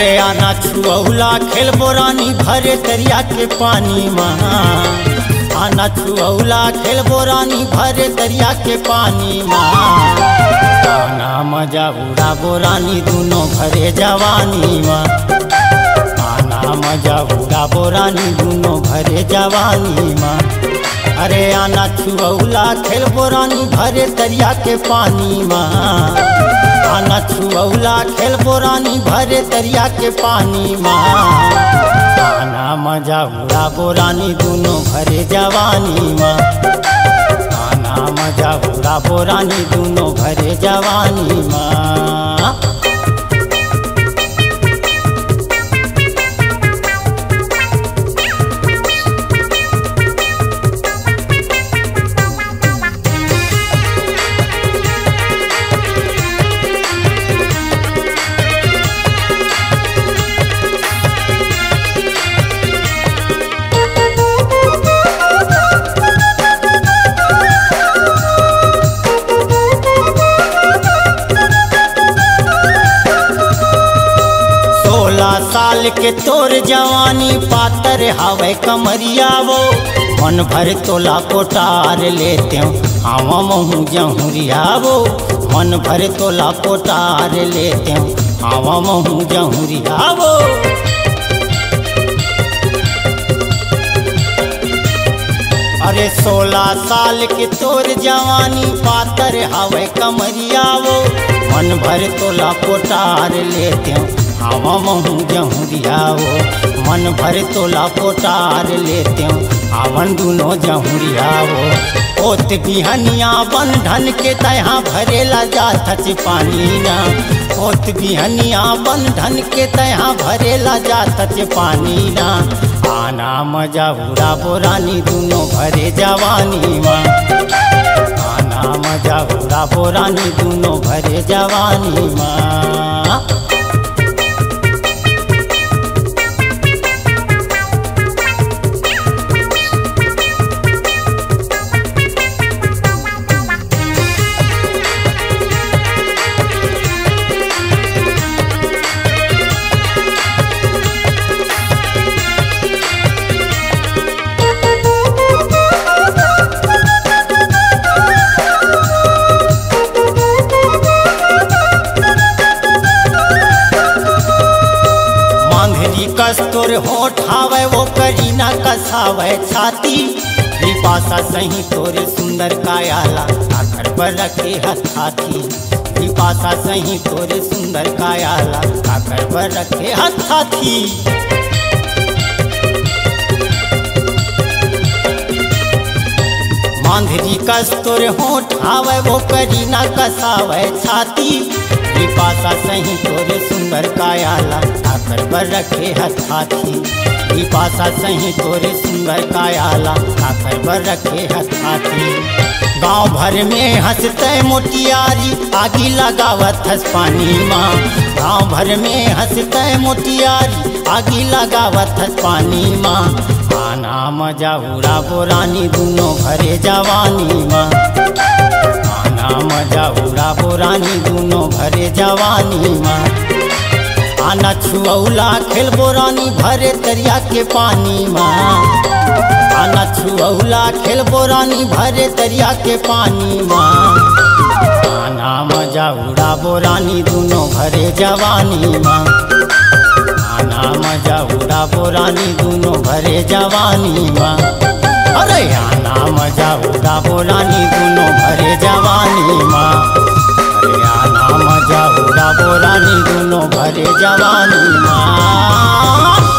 छुअला खेल बोरानी, भरे दरिया के पानी माँ। आना छुअला खेल बोरानी, भरे दरिया के पानी माँ। आना मज़ा उड़ा बोरानी, दोनों भरे जवानी माँ। आना मज़ा उड़ा बोरानी, दोनों भरे जवानी माँ। अरे आना छुअला खेल बोरानी, भरे दरिया के पानी माँ। आना खेल बोरानी भरे दरिया के पानी माँ। मज़ा उड़ा बोरानी दोनों भरे जवानी माँ। आना मज़ा उड़ा बोरानी दोनों भरे जवानी माँ। साल के तोर जवानी पातर हवे कमरिया वो। मन भर तोला कोटार लेते, हवा महू जहुरिया वो। मन भर तोला कोटार लेते, हवा महू जहुरिया वो। अरे सोलह साल के तोर जवानी पातर हवे कमरिया वो। मन भर तोला कोटार लेते हवा महू जहुरिया वो मन भर तोला पोटार लेते आवन दोनों जहुरिया वो ओत बिहनिया बंधन के तहा भरेला जात पानी ना। ओत बिहनिया बंधन के तहा भरेला जात पानी ना। आना मज़ा उड़ा बोरानी, दोनों भरे जवानी माँ। आना मज़ा उड़ा बोरानी, दोनों भरे जवानी माँ। कस्तूर होठ हावे, वो करीना कसावे। छाती विपाशा सही तोरे सुंदर कायाला, आखर पर रखे हथाथी विपाशा सही तोरे सुंदर कायाला, आखर पर रखे हथाथी मांधरी कस्तूर होठ हावे, वो करीना कसावे। छाती विपाशा सही तोरे सुंदर कायाला आकर पर रखे हथाथी विपाशा सही तोरे सुंदर कायाला आकर पर रखे हथाथी गाँव भर में हँसते मोटियारी आगी लगावत हस पानी माँ। गाँव भर में हँसते मोटियारी आगी लगावत हस पानी माँ। आना मज़ा उड़ा बोरानी, दोनों भरे जवानी माँ। मज़ा उड़ा बोरानी दोनों भरे जवानी माँ। आना छुअला खेल बोरानी भरे दरिया के पानी माँ। आना छुअला खेल बोरानी भरे दरिया के पानी माँ। आना मज़ा उड़ा बोरानी दोनों भरे जवानी माँ। आना मज़ा उड़ा बोरानी दोनों भरे जवानी माँ। अरे आना मज़ा उदा बोलानी दोनों भरे जवानी माँ। अरे आना मज़ा उदा बोलानी दोनों भरे जवानी माँ।